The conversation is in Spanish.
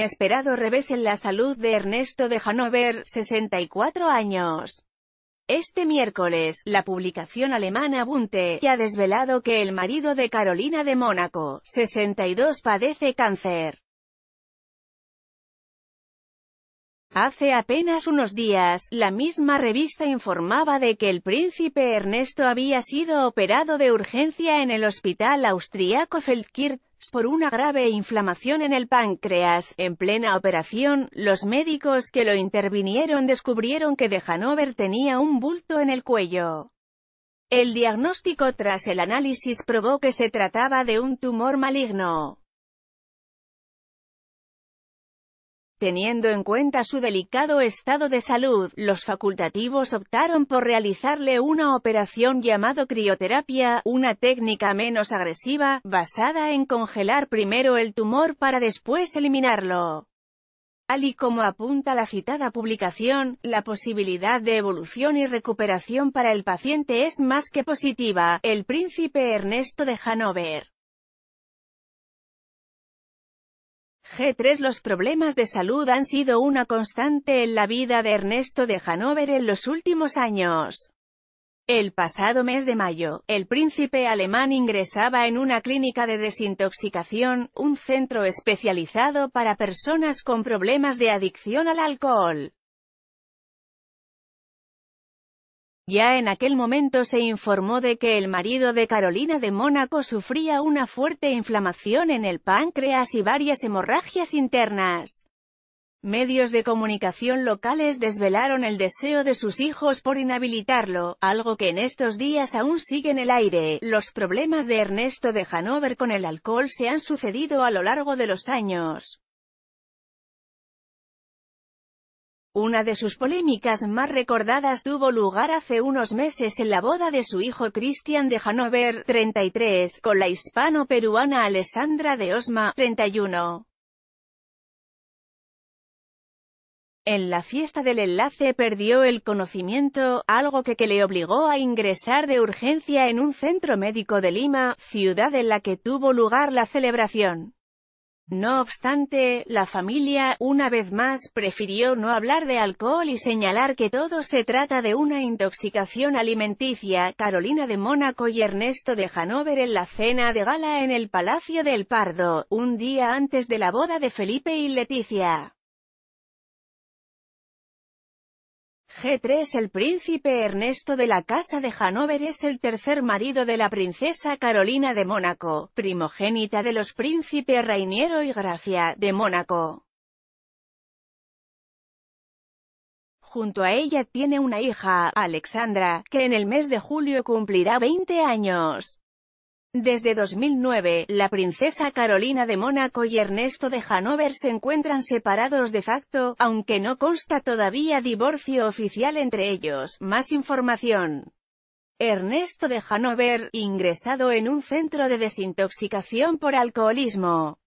inesperado revés en la salud de Ernesto de Hannover, 64 años. Este miércoles, la publicación alemana Bunte, que ha desvelado que el marido de Carolina de Mónaco, 62 padece cáncer. Hace apenas unos días, la misma revista informaba de que el príncipe Ernesto había sido operado de urgencia en el hospital austriaco Feldkirch, por una grave inflamación en el páncreas. En plena operación, los médicos que lo intervinieron descubrieron que de Hanover tenía un bulto en el cuello. El diagnóstico tras el análisis probó que se trataba de un tumor maligno. Teniendo en cuenta su delicado estado de salud, los facultativos optaron por realizarle una operación llamado crioterapia, una técnica menos agresiva, basada en congelar primero el tumor para después eliminarlo. Tal y como apunta la citada publicación, la posibilidad de evolución y recuperación para el paciente es más que positiva. El príncipe Ernesto de Hanover G3 Los problemas de salud han sido una constante en la vida de Ernesto de Hanover en los últimos años. El pasado mes de mayo, el príncipe alemán ingresaba en una clínica de desintoxicación, un centro especializado para personas con problemas de adicción al alcohol. Ya en aquel momento se informó de que el marido de Carolina de Mónaco sufría una fuerte inflamación en el páncreas y varias hemorragias internas. Medios de comunicación locales desvelaron el deseo de sus hijos por inhabilitarlo, algo que en estos días aún sigue en el aire. Los problemas de Ernesto de Hanover con el alcohol se han sucedido a lo largo de los años. Una de sus polémicas más recordadas tuvo lugar hace unos meses en la boda de su hijo Cristian de Hanover, 33, con la hispano-peruana Alessandra de Osma, 31. En la fiesta del enlace perdió el conocimiento, algo que, que le obligó a ingresar de urgencia en un centro médico de Lima, ciudad en la que tuvo lugar la celebración. No obstante, la familia, una vez más, prefirió no hablar de alcohol y señalar que todo se trata de una intoxicación alimenticia. Carolina de Mónaco y Ernesto de Hanover en la cena de gala en el Palacio del Pardo, un día antes de la boda de Felipe y Leticia. G3 El príncipe Ernesto de la Casa de Hanover es el tercer marido de la princesa Carolina de Mónaco, primogénita de los príncipes Rainiero y Gracia, de Mónaco. Junto a ella tiene una hija, Alexandra, que en el mes de julio cumplirá 20 años. Desde 2009, la princesa Carolina de Mónaco y Ernesto de Hanover se encuentran separados de facto, aunque no consta todavía divorcio oficial entre ellos. Más información. Ernesto de Hanover, ingresado en un centro de desintoxicación por alcoholismo.